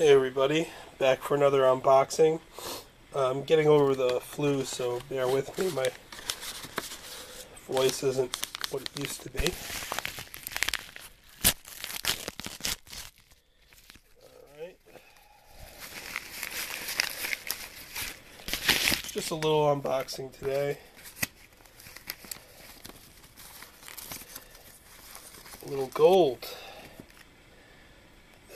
Hey everybody, back for another unboxing. I'm getting over the flu, so bear with me. My voice isn't what it used to be. Alright. Just a little unboxing today. A little gold.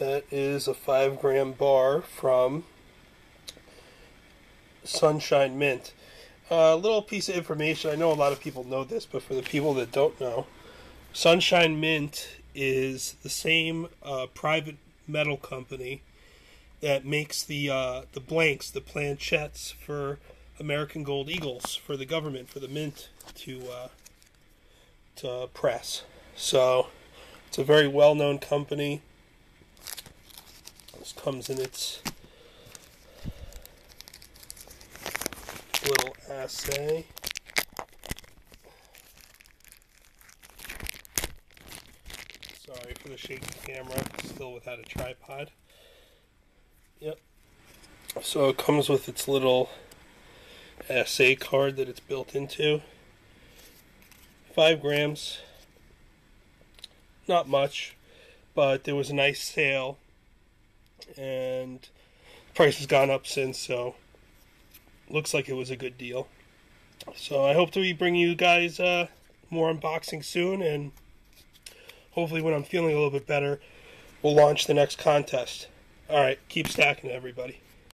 That is a five gram bar from Sunshine Mint. A uh, little piece of information. I know a lot of people know this, but for the people that don't know, Sunshine Mint is the same uh, private metal company that makes the uh, the blanks, the planchettes for American Gold Eagles for the government, for the mint to uh, to press. So it's a very well known company this comes in its little assay. Sorry for the shaky camera, still without a tripod. Yep. So it comes with its little assay card that it's built into. Five grams. Not much, but there was a nice sale and price has gone up since, so looks like it was a good deal. So I hope to be bringing you guys uh, more unboxing soon, and hopefully when I'm feeling a little bit better, we'll launch the next contest. All right, keep stacking, everybody.